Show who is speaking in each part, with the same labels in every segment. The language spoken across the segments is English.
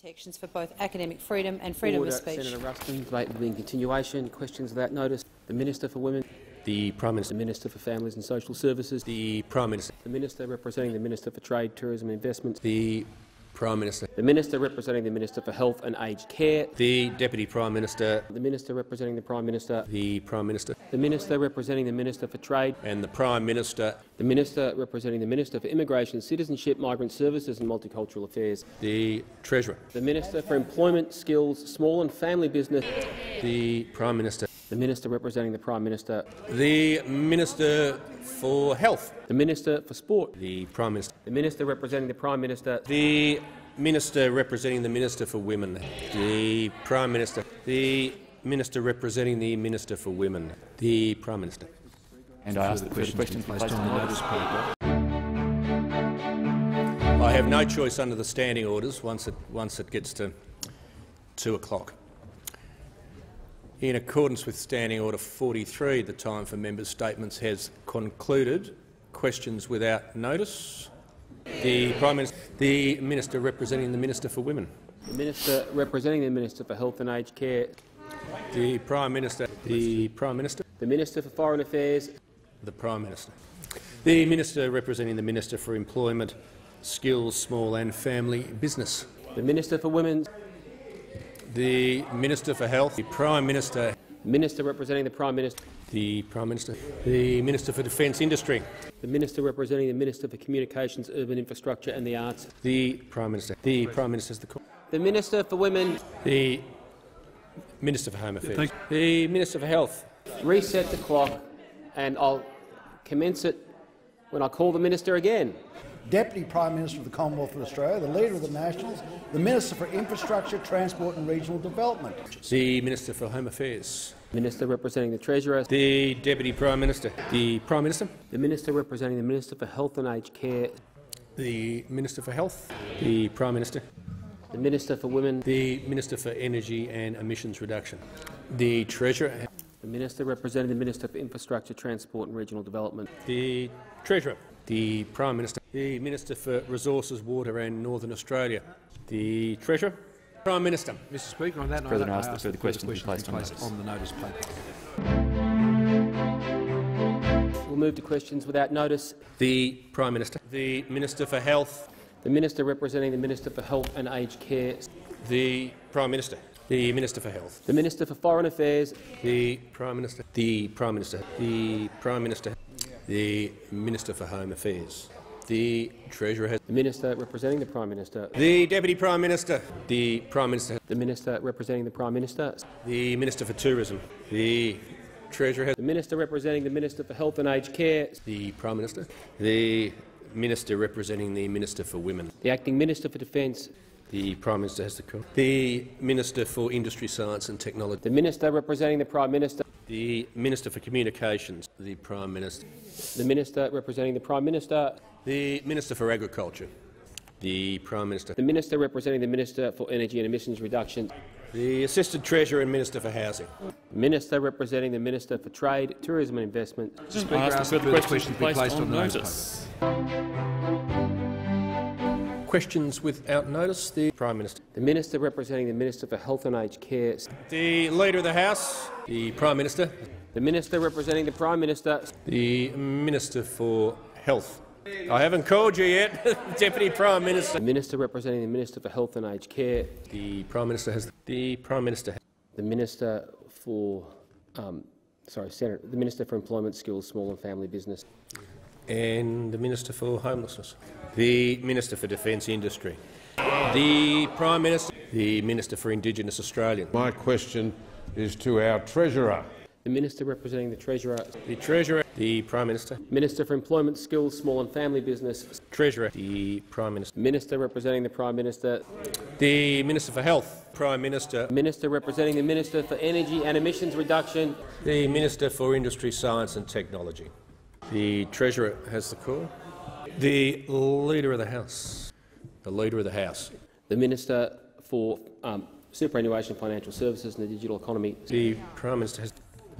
Speaker 1: protections for both academic freedom and freedom
Speaker 2: Order.
Speaker 1: of speech.
Speaker 2: Senator Ruston, debate will be in continuation. Questions without notice. The Minister for Women.
Speaker 3: The Prime Minister.
Speaker 2: The Minister for Families and Social Services.
Speaker 3: The Prime Minister.
Speaker 2: The Minister representing the Minister for Trade, Tourism and Investments.
Speaker 3: The Prime Minister.
Speaker 2: The Minister representing the Minister for Health and Aged Care.
Speaker 3: The Deputy Prime Minister.
Speaker 2: The Minister representing the Prime Minister.
Speaker 3: The Prime Minister.
Speaker 2: The Minister representing the Minister for Trade.
Speaker 3: And the Prime Minister.
Speaker 2: The Minister representing the Minister for Immigration, Citizenship, Migrant Services and Multicultural Affairs.
Speaker 3: The Treasurer.
Speaker 2: The Minister for Employment, Skills, Small and Family Business.
Speaker 3: The Prime Minister.
Speaker 2: The Minister representing the Prime Minister.
Speaker 3: The Minister for Health.
Speaker 2: The Minister for Sport.
Speaker 3: The Prime Minister.
Speaker 2: The Minister representing the Prime Minister.
Speaker 3: The Minister representing the Minister for Women. The Prime Minister. The Minister representing the Minister for Women. The Prime Minister.
Speaker 4: And I ask that further questions placed on the notice paper.
Speaker 3: I have no choice under the standing orders once it, once it gets to 2 o'clock. In accordance with Standing Order 43, the time for members' statements has concluded. Questions without notice. The Prime Minister, the Minister representing the Minister for Women.
Speaker 2: The Minister representing the Minister for Health and Aged Care.
Speaker 3: The Prime Minister, the Prime Minister,
Speaker 2: The Minister for Foreign Affairs.
Speaker 3: the Prime Minister. The Minister representing the Minister for Employment, Skills, Small and Family Business.
Speaker 2: The Minister for Women.
Speaker 3: The Minister for Health, the Prime Minister,
Speaker 2: Minister representing the Prime Minister.
Speaker 3: the Prime Minister, the Minister for Defence Industry,
Speaker 2: The Minister representing the Minister for Communications, Urban Infrastructure and the Arts.
Speaker 3: the Prime Minister, the Prime Minister is the call,
Speaker 2: The Minister for Women.
Speaker 3: the Minister for Home Affairs, the Minister for Health,
Speaker 2: Reset the clock and I'll commence it when I call the Minister again.
Speaker 5: Deputy Prime Minister of the Commonwealth of Australia, the Leader of the Nationals, the Minister for Infrastructure, Transport and Regional Development.
Speaker 3: the Minister for Home Affairs,
Speaker 2: Minister representing the Treasurer.
Speaker 3: the Deputy Prime Minister, the Prime Minister,
Speaker 2: The Minister representing the Minister for Health and Aged Care.
Speaker 3: the Minister for Health, the Prime Minister,
Speaker 2: The Minister for Women.
Speaker 3: the Minister for Energy and Emissions Reduction, the Treasurer,
Speaker 2: The Minister representing the Minister for Infrastructure, Transport and Regional Development.
Speaker 3: the Treasurer, the Prime Minister, the Minister for Resources, Water and Northern Australia, the Treasurer, Prime Minister.
Speaker 6: Mr Speaker, on that
Speaker 4: Further
Speaker 6: note, I
Speaker 4: ask that
Speaker 6: ask
Speaker 4: further
Speaker 6: that
Speaker 4: questions be placed on notice.
Speaker 6: on the notice paper.
Speaker 2: We'll move to questions without notice.
Speaker 3: The Prime Minister, the Minister for Health,
Speaker 2: The Minister representing the Minister for Health and Aged Care.
Speaker 3: the Prime Minister, the Minister for Health,
Speaker 2: The Minister for Foreign Affairs.
Speaker 3: the Prime Minister, the Prime Minister, the Prime Minister, the Minister for Home Affairs, the Treasurer has
Speaker 2: The Minister representing the Prime Minister.
Speaker 3: the Deputy Prime Minister, the Prime Minister,
Speaker 2: The Minister representing the Prime Minister.
Speaker 3: the Minister for Tourism, the Treasurer has
Speaker 2: The Minister representing the Minister for Health and Aged Care.
Speaker 3: the Prime Minister, the Minister representing the Minister for Women,
Speaker 2: The Acting Minister for Defence.
Speaker 3: the Prime Minister has the call, the Minister for Industry, Science and Technology,
Speaker 2: The Minister representing the Prime Minister.
Speaker 3: the Minister for Communications, the Prime Minister,
Speaker 2: The Minister representing the Prime Minister.
Speaker 3: The Minister for Agriculture, the Prime Minister,
Speaker 2: The Minister representing the Minister for Energy and Emissions Reduction.
Speaker 3: the Assistant Treasurer and Minister for Housing.
Speaker 2: The Minister representing the Minister for Trade, Tourism and Investment.
Speaker 6: Speaker,
Speaker 4: I
Speaker 6: I
Speaker 4: ask
Speaker 6: ask
Speaker 4: that
Speaker 6: that
Speaker 4: further
Speaker 6: further
Speaker 4: questions
Speaker 6: questions
Speaker 4: be
Speaker 6: be
Speaker 4: placed
Speaker 6: placed
Speaker 4: on
Speaker 6: on notice
Speaker 4: notice.
Speaker 3: Questions without notice. The Prime Minister.
Speaker 2: The Minister representing the Minister for Health and Aged Care.
Speaker 3: The Leader of the House. The Prime Minister.
Speaker 2: The Minister representing the Prime Minister.
Speaker 3: The Minister for Health. I haven't called you yet, Deputy Prime Minister.
Speaker 2: The Minister representing the Minister for Health and Aged Care.
Speaker 3: The Prime Minister has the Prime Minister
Speaker 2: The Minister for, um, sorry, Senator, the Minister for Employment, Skills, Small and Family Business.
Speaker 3: and the Minister for Homelessness. The Minister for Defence Industry. The Prime Minister. The Minister for Indigenous Australians.
Speaker 7: My question is to our Treasurer.
Speaker 2: The Minister representing the Treasurer.
Speaker 3: The Treasurer. The Prime Minister.
Speaker 2: Minister for Employment, Skills, Small and Family Business.
Speaker 3: Treasurer. The Prime Minister.
Speaker 2: Minister representing the Prime Minister.
Speaker 3: The Minister for Health. Prime Minister.
Speaker 2: Minister representing the Minister for Energy and Emissions Reduction.
Speaker 3: The Minister for Industry, Science and Technology. The Treasurer has the call. The Leader of the House. The Leader of the House.
Speaker 2: The Minister for um, Superannuation, Financial Services and the Digital Economy.
Speaker 3: The Prime Minister has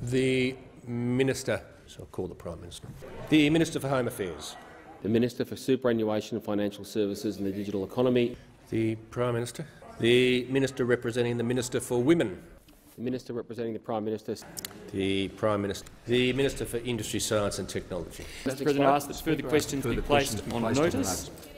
Speaker 3: the Minister. So I'll call the Prime Minister. The Minister for Home Affairs.
Speaker 2: The Minister for Superannuation and Financial Services and the Digital Economy.
Speaker 3: The Prime Minister. The Minister representing the Minister for Women.
Speaker 2: The Minister representing the Prime Minister.
Speaker 3: The Prime Minister. The Minister for Industry, Science and Technology.
Speaker 8: Mr President, I ask that further questions be placed
Speaker 4: questions be
Speaker 8: on
Speaker 4: placed on
Speaker 8: notice.
Speaker 4: notice.